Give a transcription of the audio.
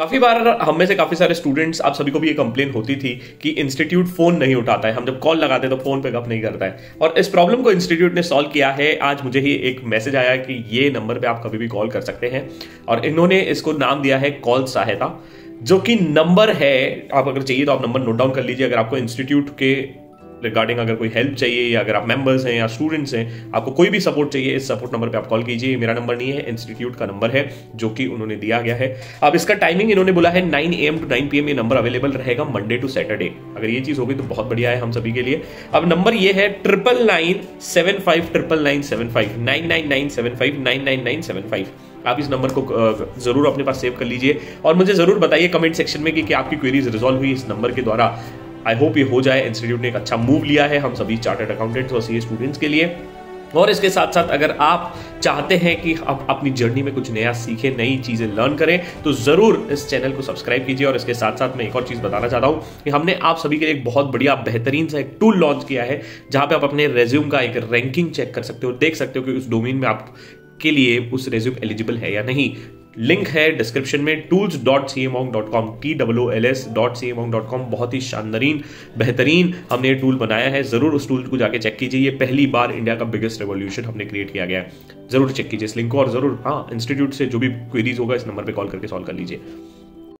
काफ़ी बार हम में से काफ़ी सारे स्टूडेंट्स आप सभी को भी ये कंप्लेन होती थी कि इंस्टीट्यूट फ़ोन नहीं उठाता है। हम जब कॉल लगाते हैं तो फ़ोन पे गप नहीं करता है। और इस प्रॉब्लम को इंस्टीट्यूट ने सॉल्व किया है। आज मुझे ही एक मैसेज आया कि ये नंबर पे आप कभी भी कॉल कर सकते हैं। और इन्होंने इसको नाम दिया है कॉल सहायता, जो कि नंबर है। आप अगर चाहिए तो आप नंबर नोट डाउन कर लीजिए। अगर आपको इंस्टीट्यूट के रिगार्डिंग अगर कोई हेल्प चाहिए या अगर आप मेंबर्स हैं या स्टूडेंट्स हैं आपको कोई भी सपोर्ट चाहिए इस सपोर्ट नंबर पे आप कॉल कीजिए। मेरा नंबर नहीं है इंस्टीट्यूट का नंबर है जो कि उन्होंने दिया गया है। अब इसका टाइमिंग इन्होंने बोला है nine M to nine P ये नंबर अवेलेबल रहेगा मंडे टू सैटरडे अगर ये चीज़ होगी तो बहुत बढ़िया है हम सभी के लिए। अब नंबर ये है triple nine seven five triple nine seven five nine nine nine seven five nine nine nine seven five आप इस नंबर को ज़रूर अपने पास सेव कर लीजिए। और मुझे ज़रूर बताइए कमेंट सेक्शन में कि, कि आपकी क्वेरीज रिजॉल्व हुई इस नंबर के द्वारा। आई होप ये हो जाए। इंस्टीट्यूट ने एक अच्छा मूव लिया है। हम सभी चार्टर्ड अकाउंटेंट्स और सी स्टूडेंट्स के लिए। और इसके साथ साथ अगर आप चाहते हैं कि आप अपनी जर्नी में कुछ नया सीखें, नई चीज़ें लर्न करें तो ज़रूर इस चैनल को सब्सक्राइब कीजिए। और इसके साथ साथ मैं एक और चीज़ बताना चाहता हूँ कि हमने आप सभी के लिए एक बहुत बढ़िया, बेहतरीन सा एक टूल लॉन्च किया है, जहाँ पे आप अपने रेज्यूम का एक रैंकिंग चेक कर सकते हो, देख सकते हो कि उस डोमेन में आप के लिए उस रेज्यूम एलिजिबल है या नहीं। लिंक है डिस्क्रिप्शन में tools dot C among dot com T W L S dot C among dot com बहुत ही शानदारीन, बेहतरीन हमने ये टूल बनाया है। ज़रूर उस टूल को जाके चेक कीजिए, ये पहली बार इंडिया का बिगेस्ट रेवोल्यूशन हमने क्रिएट किया गया है। ज़रूर चेक कीजिए इस लिंक को और ज़रूर हाँ इंस्टीट्यूट से जो भी क्वेरीज होगा इस नंबर पर कॉल करके सॉल्व कर लीजिए।